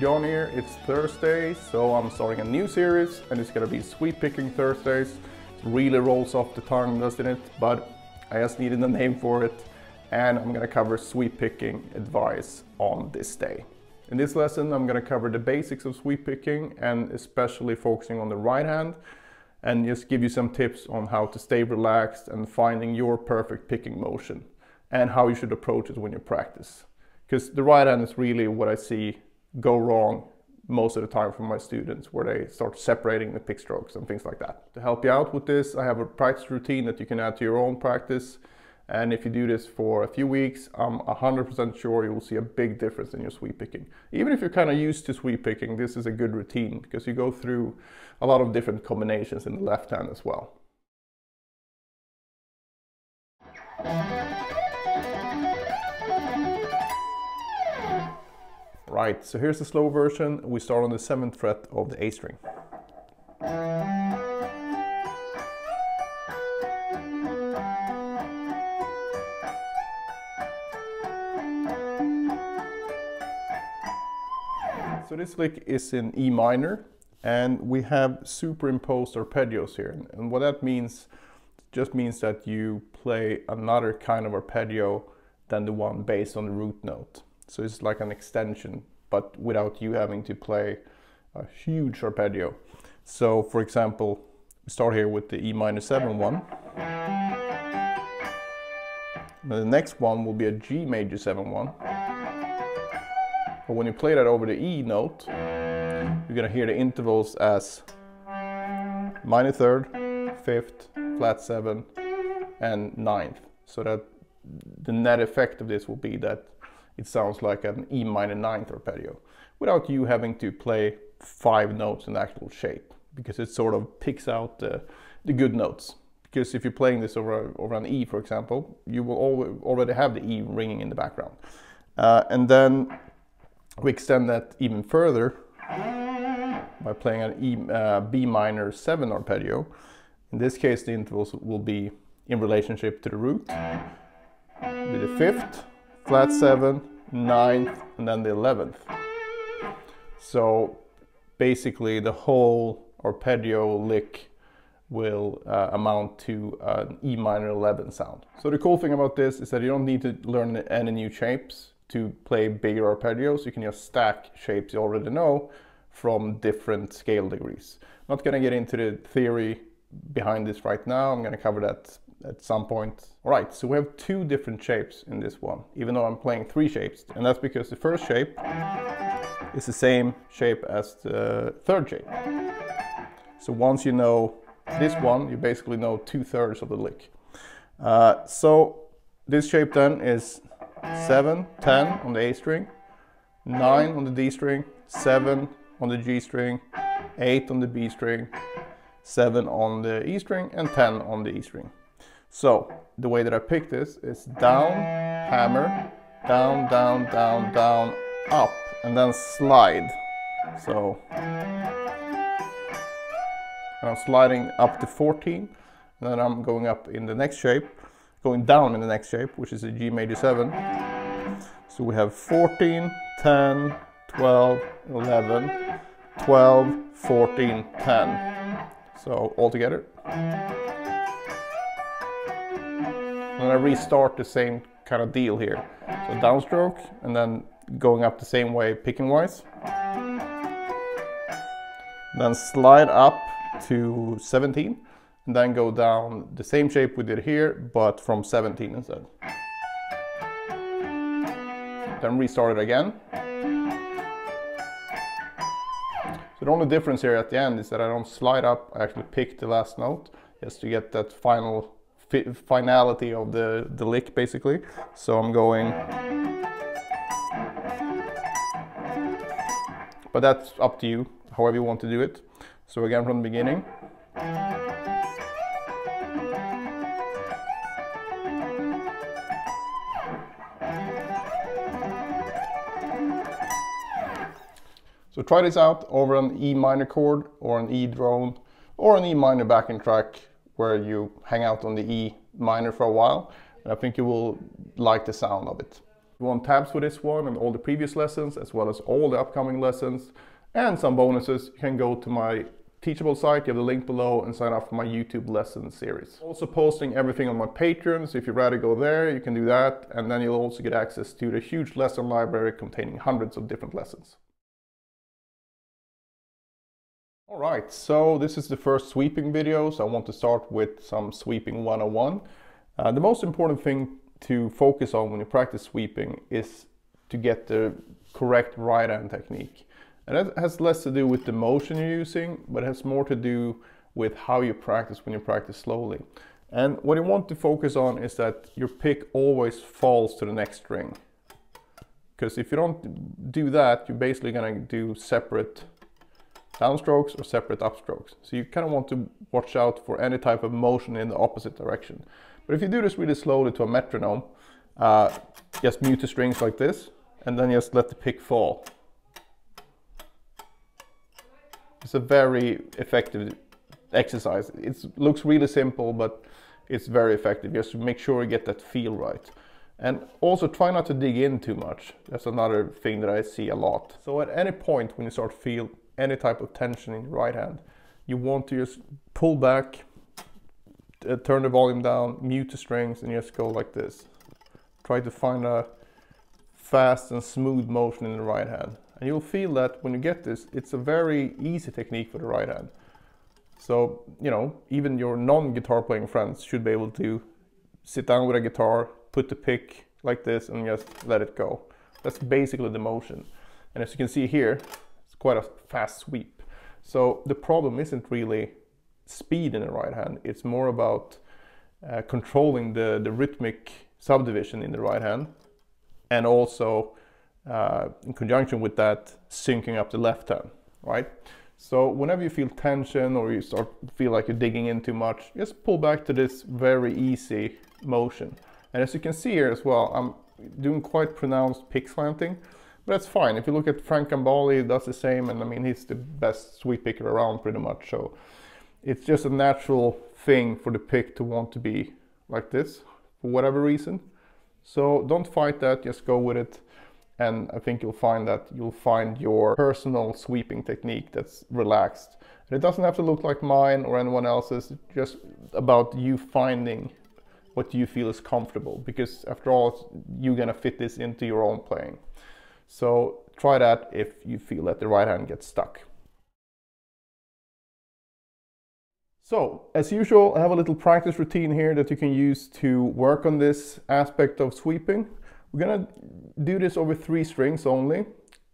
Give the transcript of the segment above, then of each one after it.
Jon here. It's Thursday, so I'm starting a new series and it's gonna be Sweep Picking Thursdays. It really rolls off the tongue, doesn't it? But I just needed a name for it and I'm gonna cover sweep picking advice on this day. In this lesson, I'm gonna cover the basics of sweep picking and especially focusing on the right hand and just give you some tips on how to stay relaxed and finding your perfect picking motion and how you should approach it when you practice because the right hand is really what I see go wrong most of the time for my students where they start separating the pick strokes and things like that. To help you out with this, I have a practice routine that you can add to your own practice. And if you do this for a few weeks, I'm 100% sure you will see a big difference in your sweep picking. Even if you're kind of used to sweep picking, this is a good routine because you go through a lot of different combinations in the left hand as well. Right, so here's the slow version. We start on the 7th fret of the A string. So this lick is in E minor and we have superimposed arpeggios here. And what that means just means that you play another kind of arpeggio than the one based on the root note. So it's like an extension, but without you having to play a huge arpeggio. So for example, we start here with the E minor 7 one. The next one will be a G major 7 one. But when you play that over the E note, you're gonna hear the intervals as minor third, fifth, flat seven, and ninth. So that the net effect of this will be that it sounds like an E minor ninth arpeggio without you having to play five notes in actual shape because it sort of picks out the, the good notes. Because if you're playing this over, over an E, for example, you will already have the E ringing in the background. Uh, and then we extend that even further by playing an E, uh, B minor 7 arpeggio. In this case, the intervals will be in relationship to the root with the fifth, flat seven, ninth, and then the 11th. So basically the whole arpeggio lick will uh, amount to an E minor 11 sound. So the cool thing about this is that you don't need to learn any new shapes to play bigger arpeggios. You can just stack shapes you already know from different scale degrees. Not gonna get into the theory behind this right now. I'm gonna cover that at some point. All right, so we have two different shapes in this one, even though I'm playing three shapes. And that's because the first shape is the same shape as the third shape. So once you know this one, you basically know two thirds of the lick. Uh, so this shape then is 7, 10 on the A string, 9 on the D string, 7 on the G string, 8 on the B string, 7 on the E string, and 10 on the E string. So the way that I pick this is down, hammer, down, down, down, down, up, and then slide. So I'm sliding up to 14, and then I'm going up in the next shape, going down in the next shape, which is a G major 7. So we have 14, 10, 12, 11, 12, 14, 10. So all together. And I restart the same kind of deal here. So downstroke and then going up the same way picking wise. Then slide up to 17 and then go down the same shape we did here but from 17 instead. Then restart it again. So the only difference here at the end is that I don't slide up, I actually pick the last note just to get that final finality of the, the lick basically. So I'm going, but that's up to you, however you want to do it. So again from the beginning. So try this out over an E minor chord or an E drone or an E minor backing track where you hang out on the E minor for a while. And I think you will like the sound of it. you want tabs for this one and all the previous lessons, as well as all the upcoming lessons, and some bonuses, you can go to my Teachable site, you have the link below and sign up for my YouTube lesson series. Also posting everything on my Patreon, so if you'd rather go there, you can do that, and then you'll also get access to the huge lesson library containing hundreds of different lessons. Alright, so this is the first sweeping video, so I want to start with some sweeping 101. Uh, the most important thing to focus on when you practice sweeping is to get the correct right hand technique. And that has less to do with the motion you're using, but has more to do with how you practice when you practice slowly. And what you want to focus on is that your pick always falls to the next string. Because if you don't do that, you're basically going to do separate downstrokes or separate upstrokes. So you kind of want to watch out for any type of motion in the opposite direction. But if you do this really slowly to a metronome, uh, just mute the strings like this, and then just let the pick fall. It's a very effective exercise. It looks really simple, but it's very effective. Just make sure you get that feel right. And also try not to dig in too much. That's another thing that I see a lot. So at any point when you start feel any type of tension in your right hand, you want to just pull back, uh, turn the volume down, mute the strings, and just go like this. Try to find a fast and smooth motion in the right hand. And you'll feel that when you get this, it's a very easy technique for the right hand. So, you know, even your non-guitar playing friends should be able to sit down with a guitar, put the pick like this and just let it go. That's basically the motion. And as you can see here, quite a fast sweep. So the problem isn't really speed in the right hand. It's more about uh, controlling the, the rhythmic subdivision in the right hand and also uh, in conjunction with that, syncing up the left hand, right? So whenever you feel tension or you start feel like you're digging in too much, just pull back to this very easy motion. And as you can see here as well, I'm doing quite pronounced pick slanting, that's fine. If you look at Frank Gambale, he does the same, and I mean, he's the best sweep picker around pretty much. So it's just a natural thing for the pick to want to be like this for whatever reason. So don't fight that, just go with it and I think you'll find that you'll find your personal sweeping technique that's relaxed. And it doesn't have to look like mine or anyone else's, it's just about you finding what you feel is comfortable because after all, you're gonna fit this into your own playing. So try that if you feel that the right hand gets stuck. So, as usual, I have a little practice routine here that you can use to work on this aspect of sweeping. We're gonna do this over three strings only.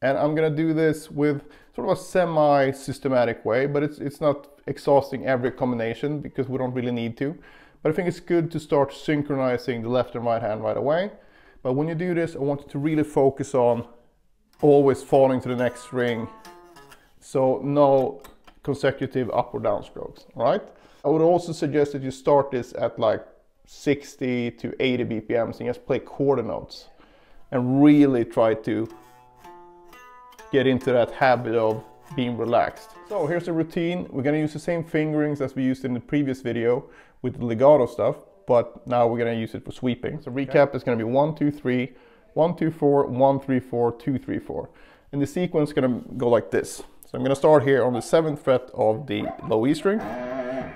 And I'm gonna do this with sort of a semi-systematic way, but it's, it's not exhausting every combination because we don't really need to. But I think it's good to start synchronizing the left and right hand right away. But when you do this, I want you to really focus on always falling to the next string. So no consecutive up or down strokes, right? I would also suggest that you start this at like 60 to 80 BPMs and just play quarter notes and really try to get into that habit of being relaxed. So here's the routine. We're gonna use the same fingerings as we used in the previous video with the legato stuff, but now we're gonna use it for sweeping. So recap okay. is gonna be one, two, three, one, two, four, one, three, four, two, three, four. And the sequence is gonna go like this. So I'm gonna start here on the seventh fret of the low E string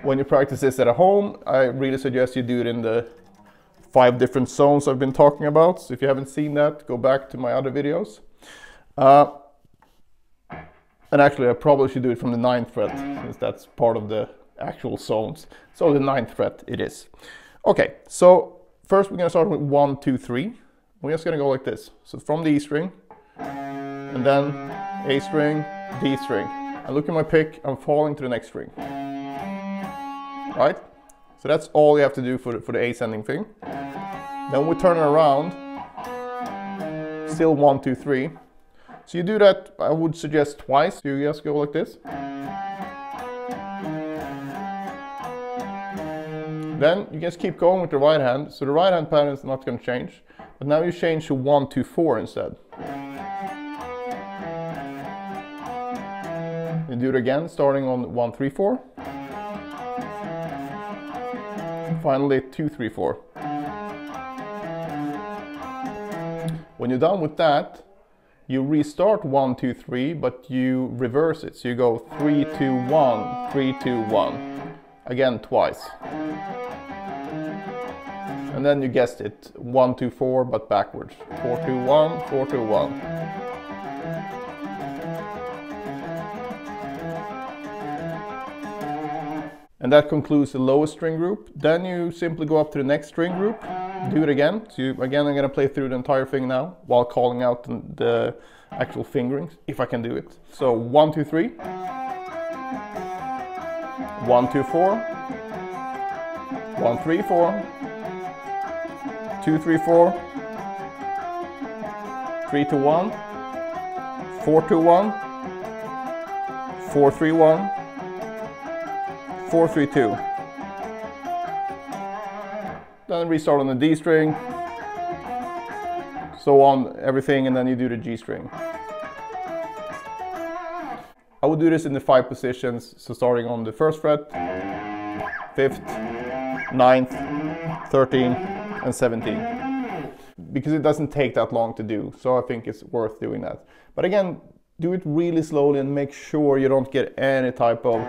when you practice this at home, I really suggest you do it in the five different zones I've been talking about. So if you haven't seen that, go back to my other videos. Uh, and actually, I probably should do it from the ninth fret, since that's part of the actual zones. So the ninth fret it is. Okay, so first we're gonna start with one, two, three. We're just gonna go like this. So from the E string, and then A string, D string. I look at my pick, I'm falling to the next string right? So that's all you have to do for the, for the ascending thing. Then we turn it around, still one, two, three. So you do that, I would suggest twice. You just go like this. Then you just keep going with the right hand. So the right hand pattern is not to change. But now you change to one, two, four instead. You do it again, starting on one, three, four. finally two, three, four. When you're done with that, you restart one, two, three, but you reverse it. So you go three, two, one, three, two, one. Again, twice. And then you guessed it, one, two, four, but backwards. Four, two, one, four, two, one. And that concludes the lowest string group. Then you simply go up to the next string group, do it again. So you, again, I'm gonna play through the entire thing now while calling out the, the actual fingerings, if I can do it. So one, two, three. One, two, four. One, three, four. Two, three, four. Three, two, one. Four, two, one. Four, three, one four, three, two. Then restart on the D string. So on everything, and then you do the G string. I will do this in the five positions, so starting on the first fret, fifth, ninth, 13, and 17. Because it doesn't take that long to do, so I think it's worth doing that. But again, do it really slowly and make sure you don't get any type of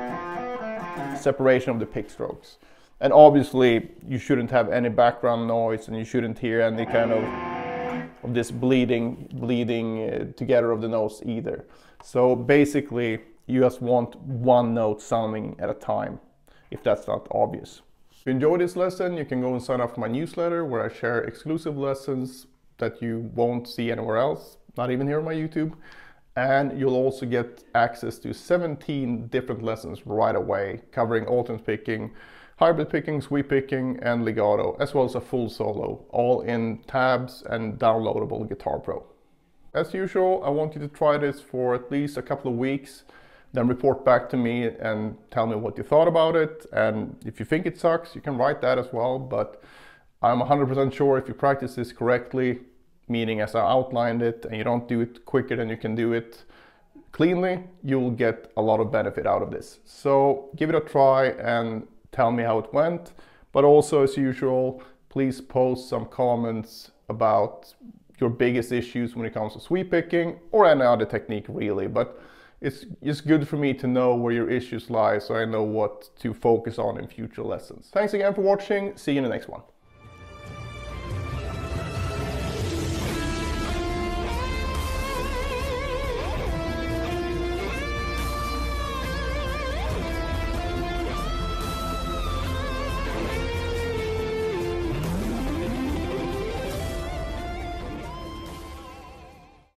separation of the pick strokes. And obviously you shouldn't have any background noise and you shouldn't hear any kind of, of this bleeding, bleeding uh, together of the notes either. So basically you just want one note sounding at a time, if that's not obvious. If you enjoyed this lesson, you can go and sign up for my newsletter where I share exclusive lessons that you won't see anywhere else, not even here on my YouTube and you'll also get access to 17 different lessons right away covering alternate picking, hybrid picking, sweep picking and legato as well as a full solo all in tabs and downloadable Guitar Pro. As usual I want you to try this for at least a couple of weeks then report back to me and tell me what you thought about it and if you think it sucks you can write that as well but I'm 100% sure if you practice this correctly meaning as I outlined it and you don't do it quicker than you can do it cleanly, you'll get a lot of benefit out of this. So give it a try and tell me how it went. But also as usual, please post some comments about your biggest issues when it comes to sweep picking or any other technique really. But it's just good for me to know where your issues lie so I know what to focus on in future lessons. Thanks again for watching. See you in the next one.